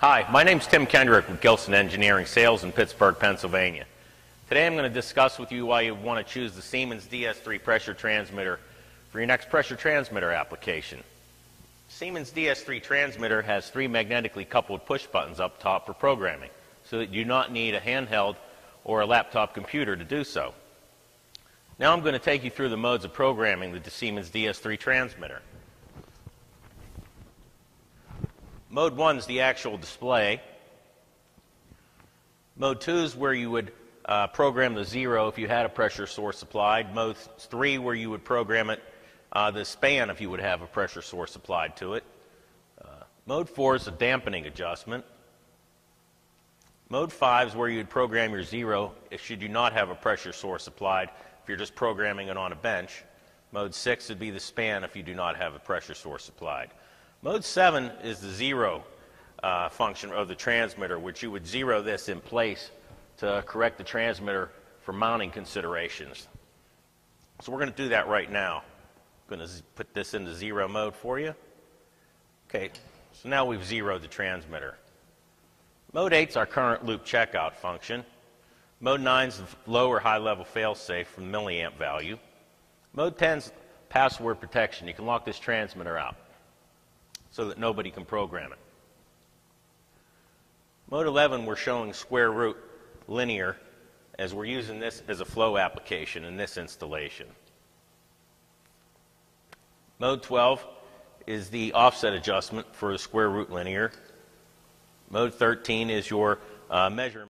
Hi, my name is Tim Kendrick with Gilson Engineering Sales in Pittsburgh, Pennsylvania. Today I'm going to discuss with you why you want to choose the Siemens DS3 pressure transmitter for your next pressure transmitter application. Siemens DS3 transmitter has three magnetically coupled push buttons up top for programming, so that you do not need a handheld or a laptop computer to do so. Now I'm going to take you through the modes of programming the Siemens DS3 transmitter. Mode 1 is the actual display. Mode 2 is where you would uh, program the zero if you had a pressure source applied. Mode 3 where you would program it uh, the span if you would have a pressure source applied to it. Uh, mode 4 is a dampening adjustment. Mode 5 is where you would program your zero if should you not have a pressure source applied if you're just programming it on a bench. Mode 6 would be the span if you do not have a pressure source applied. Mode 7 is the zero uh, function of the transmitter, which you would zero this in place to correct the transmitter for mounting considerations. So we're going to do that right now. I'm going to put this into zero mode for you. Okay, so now we've zeroed the transmitter. Mode 8 is our current loop checkout function. Mode 9 is the low or high level failsafe from milliamp value. Mode 10 is password protection. You can lock this transmitter out so that nobody can program it. Mode 11, we're showing square root linear as we're using this as a flow application in this installation. Mode 12 is the offset adjustment for the square root linear. Mode 13 is your uh, measure.